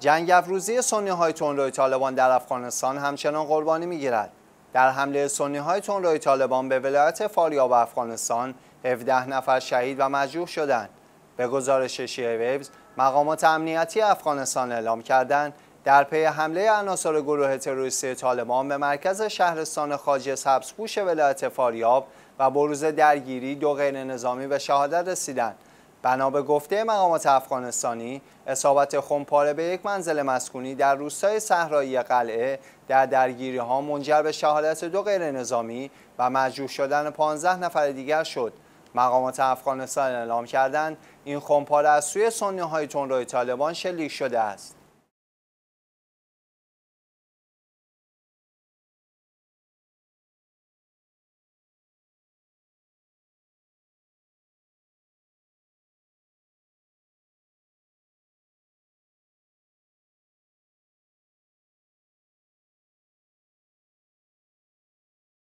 جنگ افروزی سنی های تندروی طالبان در افغانستان همچنان قربانی می‌گیرد. در حمله سنی های تندروی طالبان به ولایت فاریاب افغانستان 17 نفر شهید و مجروح شدند. به گزارش شیعه ویبز مقامات امنیتی افغانستان اعلام کردند در پی حمله عناصر گروه تروریستی طالبان به مرکز شهرستان خاجه سبزپوش ولایت فاریاب و بروز درگیری دو غیر نظامی به شهادت رسیدند. بنا به گفته مقامات افغانستانی اصابت خمپاره به یک منزل مسکونی در روستای صحرایی قلعه در درگیری ها منجر به شهادت دو غیر نظامی و مجروح شدن 15 نفر دیگر شد. مقامات افغانستان اعلام کردند این خمپاره از سوی سنی های تندروی طالبان شلیک شده است.